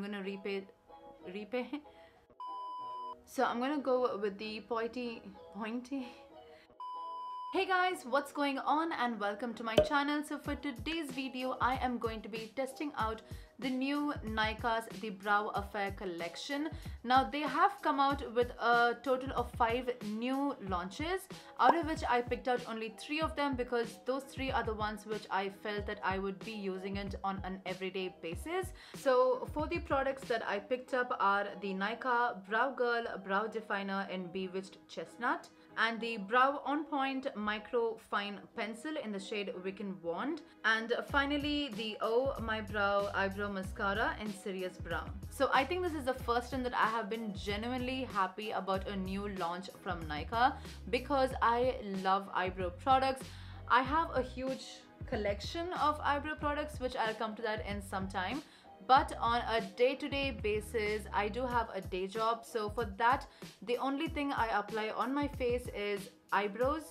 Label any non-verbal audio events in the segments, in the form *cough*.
I'm gonna repay, repay. So I'm gonna go with the pointy, pointy. Hey guys, what's going on and welcome to my channel. So for today's video, I am going to be testing out the new Nykaa's The Brow Affair collection. Now they have come out with a total of five new launches, out of which I picked out only three of them because those three are the ones which I felt that I would be using it on an everyday basis. So for the products that I picked up are the Nykaa Brow Girl Brow Definer in Bewitched Chestnut, and the Brow On Point Micro Fine Pencil in the shade Wiccan Wand and finally the Oh My Brow Eyebrow Mascara in Sirius Brown. So I think this is the first time that I have been genuinely happy about a new launch from Nykaa because I love eyebrow products. I have a huge collection of eyebrow products which I'll come to that in some time but on a day-to-day -day basis I do have a day job. So for that the only thing I apply on my face is eyebrows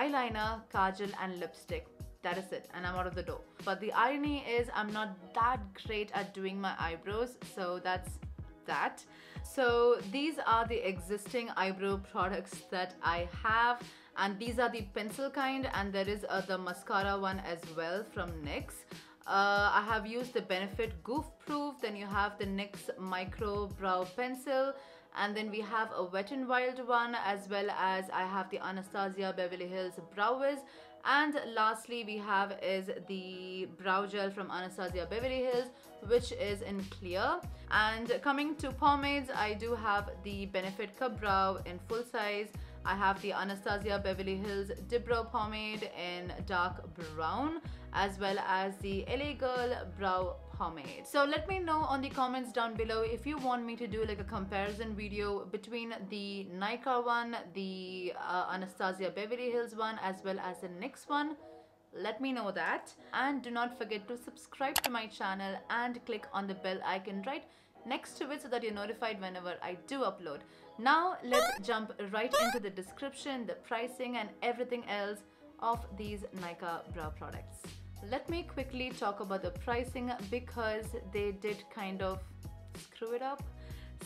eyeliner kajal and lipstick. That is it and I'm out of the door. But the irony is I'm not that great at doing my eyebrows so that's that. So these are the existing eyebrow products that I have and these are the pencil kind and there is the mascara one as well from NYX uh, I have used the Benefit Goof Proof, then you have the NYX Micro Brow Pencil, and then we have a Wet n Wild one as well as I have the Anastasia Beverly Hills Brow Wiz. And lastly we have is the brow gel from Anastasia Beverly Hills which is in clear. And coming to pomades I do have the Benefit Ka-Brow in full size I have the Anastasia Beverly Hills Dip Brow Pomade in dark brown as well as the LA Girl Brow Pomade. So let me know on the comments down below if you want me to do like a comparison video between the Nykaa one, the uh, Anastasia Beverly Hills one as well as the NYX one let me know that and do not forget to subscribe to my channel and click on the bell icon right next to it so that you're notified whenever I do upload. Now let's jump right into the description, the pricing and everything else of these Nykaa brow products. Let me quickly talk about the pricing because they did kind of screw it up.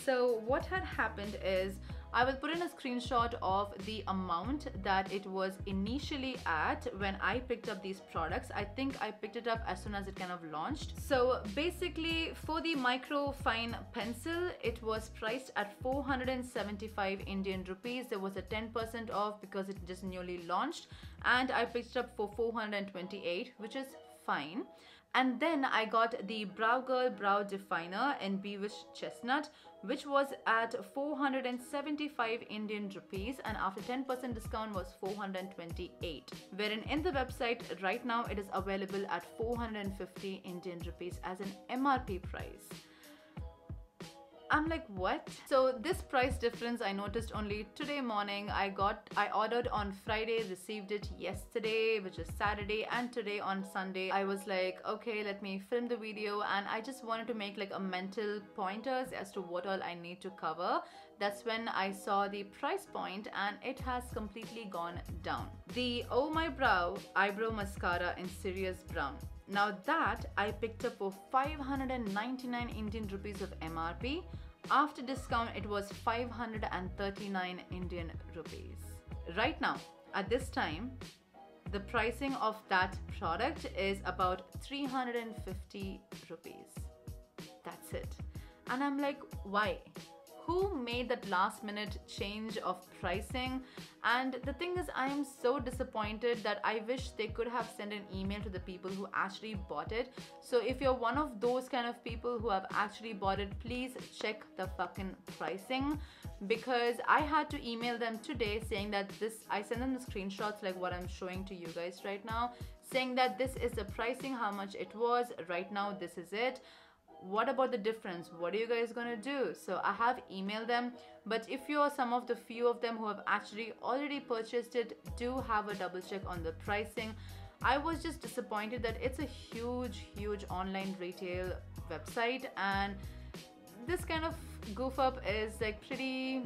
So what had happened is I will put in a screenshot of the amount that it was initially at when I picked up these products. I think I picked it up as soon as it kind of launched. So basically for the micro fine pencil, it was priced at 475 Indian rupees. There was a 10% off because it just newly launched and I picked it up for 428 which is fine. And then I got the Brow Girl Brow Definer in Bewitched Chestnut which was at 475 Indian rupees and after 10% discount was 428 wherein in the website right now it is available at 450 Indian rupees as an MRP price. I'm like what? So this price difference I noticed only today morning. I got I ordered on Friday, received it yesterday, which is Saturday, and today on Sunday. I was like, okay, let me film the video and I just wanted to make like a mental pointers as to what all I need to cover. That's when I saw the price point and it has completely gone down. The Oh My Brow Eyebrow Mascara in Sirius Brown. Now that I picked up for 599 Indian rupees of MRP. After discount, it was 539 Indian rupees. Right now, at this time, the pricing of that product is about 350 rupees. That's it. And I'm like, why? Who made that last minute change of pricing. And the thing is I am so disappointed that I wish they could have sent an email to the people who actually bought it. So if you're one of those kind of people who have actually bought it please check the fucking pricing. Because I had to email them today saying that this I sent them the screenshots like what I'm showing to you guys right now saying that this is the pricing how much it was. Right now this is it what about the difference? What are you guys gonna do? So i have emailed them but if you're some of the few of them who have actually already purchased it do have a double check on the pricing i was just disappointed that it's a huge huge online retail website and this kind of goof up is like pretty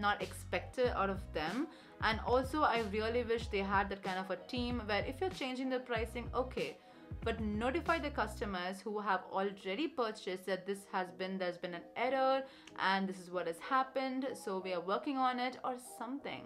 not expected out of them. And also i really wish they had that kind of a team where if you're changing the pricing okay but notify the customers who have already purchased that this has been there's been an error and this is what has happened so we are working on it or something.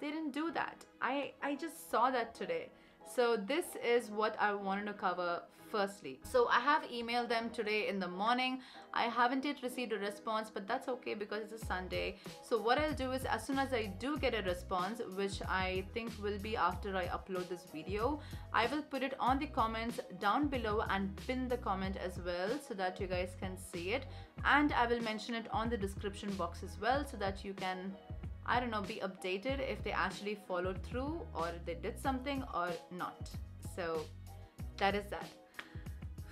They didn't do that. I i just saw that today so this is what I wanted to cover firstly. So I have emailed them today in the morning. I haven't yet received a response, but that's okay because it's a Sunday. So what I'll do is as soon as I do get a response, which I think will be after I upload this video, I will put it on the comments down below and pin the comment as well so that you guys can see it. And I will mention it on the description box as well so that you can I don't know, be updated if they actually followed through or they did something or not. So that is that.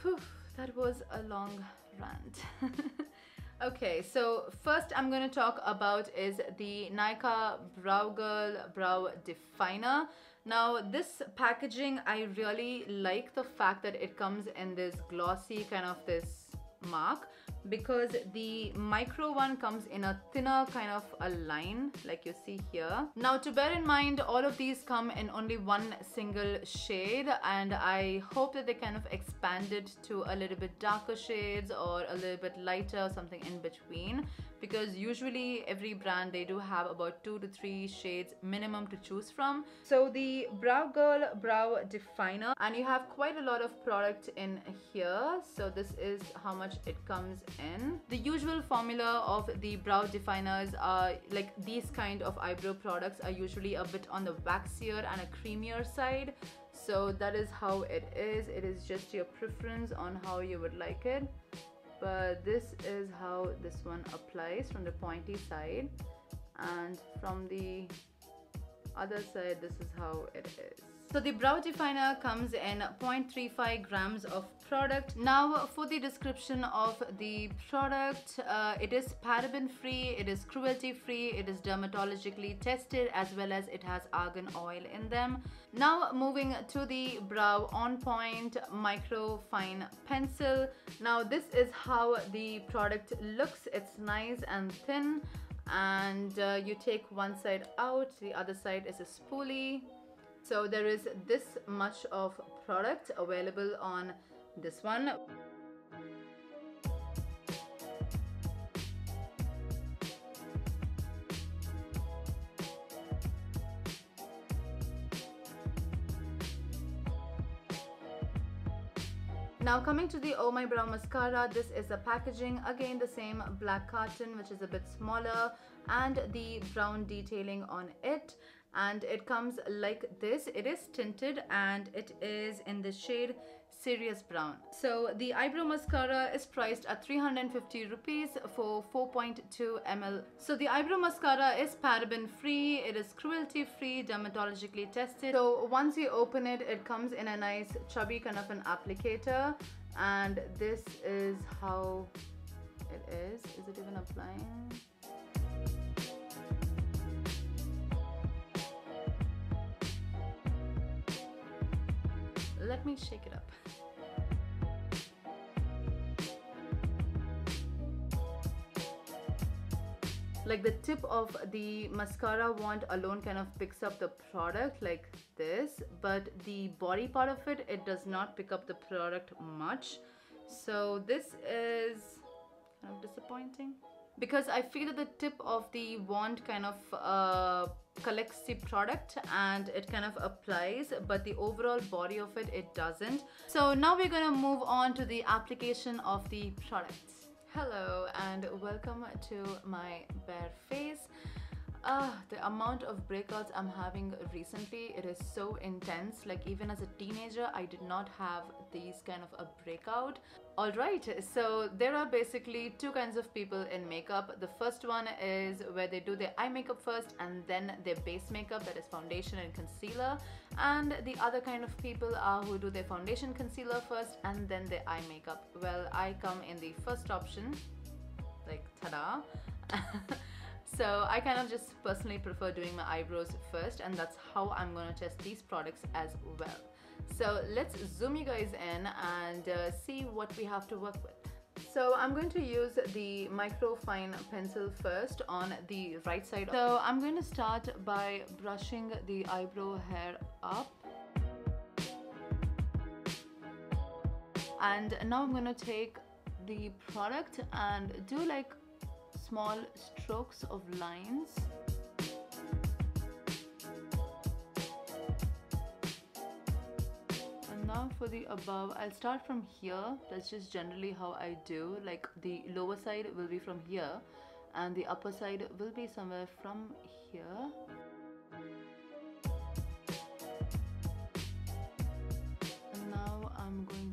Whew, that was a long rant. *laughs* okay, so first I'm going to talk about is the Nykaa Brow Girl Brow Definer. Now this packaging, I really like the fact that it comes in this glossy kind of this mark because the micro one comes in a thinner kind of a line like you see here. Now to bear in mind all of these come in only one single shade and I hope that they kind of expanded to a little bit darker shades or a little bit lighter something in between because usually every brand they do have about two to three shades minimum to choose from. So the Brow Girl Brow Definer and you have quite a lot of product in here. So this is how much it comes in. The usual formula of the brow definers are like these kind of eyebrow products are usually a bit on the waxier and a creamier side. So that is how it is. It is just your preference on how you would like it but this is how this one applies from the pointy side. And from the other side this is how it is so the brow definer comes in 0.35 grams of product. Now for the description of the product, uh, it is paraben free, it is cruelty free, it is dermatologically tested as well as it has argan oil in them. Now moving to the brow on point micro fine pencil. Now this is how the product looks. It's nice and thin and uh, you take one side out, the other side is a spoolie so there is this much of product available on this one Now coming to the Oh My Brow Mascara, this is the packaging. Again, the same black carton, which is a bit smaller and the brown detailing on it and it comes like this. It is tinted and it is in the shade Sirius brown. So the eyebrow mascara is priced at 350 rupees for 4.2 ml so the eyebrow mascara is paraben free. It is cruelty free dermatologically tested. So once you open it it comes in a nice chubby kind of an applicator. And this is how it is. Is it even applying let me shake it up. like the tip of the mascara wand alone kind of picks up the product like this but the body part of it it does not pick up the product much so this is kind of disappointing because I feel that the tip of the wand kind of uh, collects the product and it kind of applies but the overall body of it it doesn't. So now we're gonna move on to the application of the products. Hello and welcome to my bare face. Uh, the amount of breakouts I'm having recently, it is so intense. Like even as a teenager, I did not have these kind of a breakout. Alright, so there are basically two kinds of people in makeup. The first one is where they do their eye makeup first and then their base makeup, that is foundation and concealer. And the other kind of people are who do their foundation concealer first and then their eye makeup. Well, I come in the first option, like ta-da. *laughs* So I kind of just personally prefer doing my eyebrows first and that's how I'm to test these products as well. So let's zoom you guys in and uh, see what we have to work with. So I'm going to use the micro fine pencil first on the right side. So I'm going to start by brushing the eyebrow hair up and now I'm gonna take the product and do like small strokes of lines for the above. I'll start from here. That's just generally how I do. Like the lower side will be from here and the upper side will be somewhere from here. And now I'm going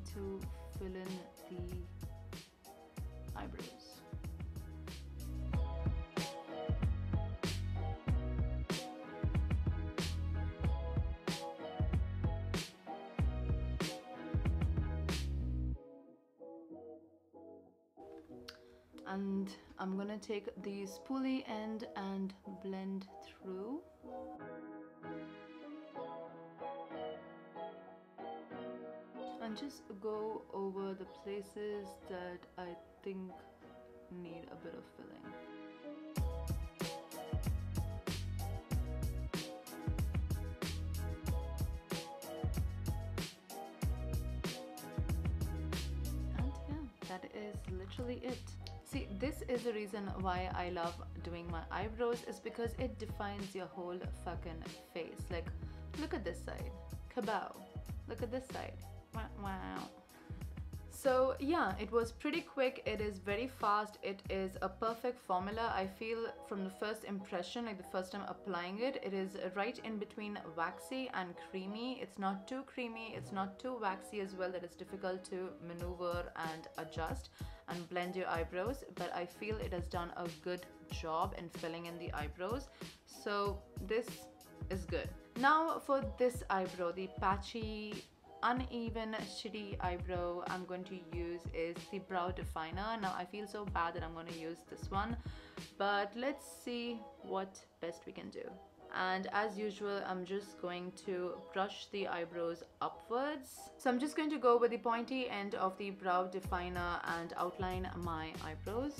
and I'm gonna take the spoolie end and blend through and just go over the places that I think need a bit of filling. And yeah, that is literally it. See, this is the reason why I love doing my eyebrows is because it defines your whole fucking face. Like, look at this side. Kabow. Look at this side. Wow. wow. So yeah, it was pretty quick. It is very fast. It is a perfect formula. I feel from the first impression, like the first time applying it, it is right in between waxy and creamy. It's not too creamy. It's not too waxy as well that it's difficult to maneuver and adjust and blend your eyebrows. But I feel it has done a good job in filling in the eyebrows. So this is good. Now for this eyebrow, the patchy uneven shitty eyebrow I'm going to use is the brow definer now I feel so bad that I'm going to use this one but let's see what best we can do and as usual I'm just going to brush the eyebrows upwards. So I'm just going to go with the pointy end of the brow definer and outline my eyebrows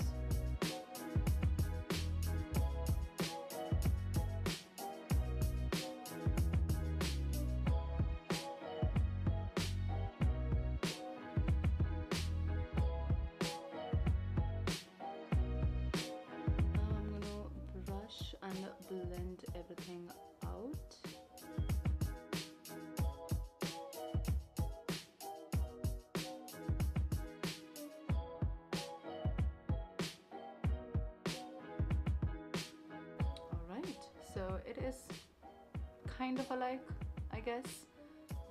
it is kind of alike, I guess.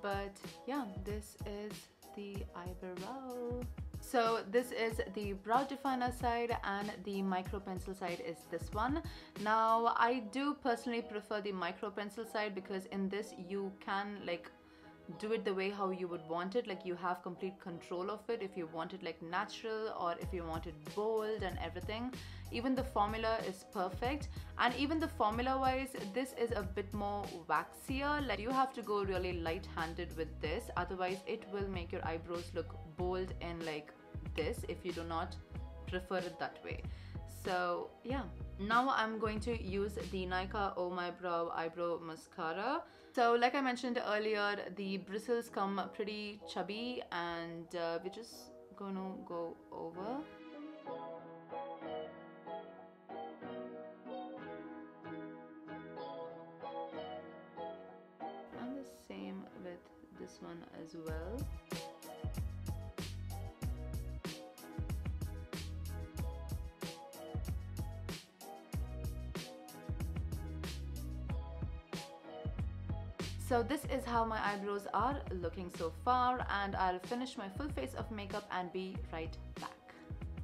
But yeah, this is the eyebrow. So this is the brow definer side and the micro pencil side is this one. Now I do personally prefer the micro pencil side because in this you can like do it the way how you would want it like you have complete control of it. If you want it like natural or if you want it bold and everything even the formula is perfect. And even the formula wise this is a bit more waxier. Like you have to go really light handed with this. Otherwise it will make your eyebrows look bold and like this if you do not prefer it that way. So yeah. Now I'm going to use the Nykaa Oh My Brow Eyebrow Mascara so like I mentioned earlier the bristles come pretty chubby and uh, we're just gonna go over. And the same with this one as well So this is how my eyebrows are looking so far and I'll finish my full face of makeup and be right back.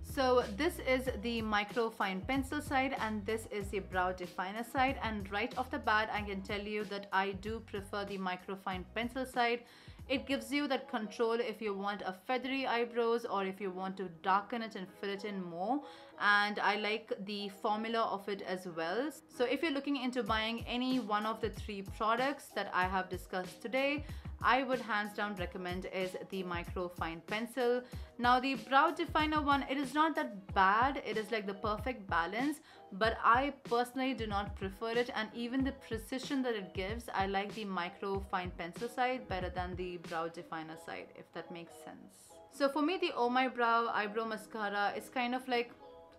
So this is the micro fine pencil side and this is the brow definer side and right off the bat I can tell you that I do prefer the micro fine pencil side it gives you that control if you want a feathery eyebrows or if you want to darken it and fill it in more and I like the formula of it as well. So if you're looking into buying any one of the three products that I have discussed today, I would hands down recommend is the micro fine pencil. Now the brow definer one, it is not that bad. It is like the perfect balance, but I personally do not prefer it. And even the precision that it gives, I like the micro fine pencil side better than the brow definer side, if that makes sense. So for me, the Oh My Brow eyebrow mascara is kind of like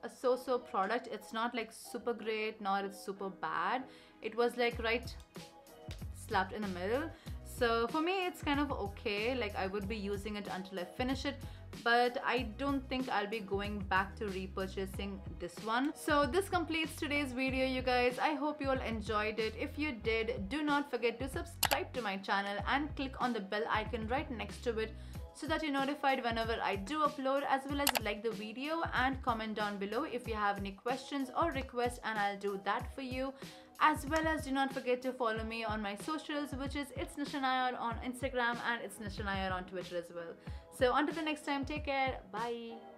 a so-so product. It's not like super great, nor it's super bad. It was like right slapped in the middle. So for me, it's kind of okay. Like I would be using it until I finish it but I don't think I'll be going back to repurchasing this one. So this completes today's video you guys. I hope you all enjoyed it. If you did, do not forget to subscribe to my channel and click on the bell icon right next to it so that you're notified whenever I do upload as well as like the video and comment down below if you have any questions or requests and I'll do that for you as well as do not forget to follow me on my socials which is it's Nisha Nair on Instagram and it's Nisha Nair on Twitter as well. So until the next time take care bye.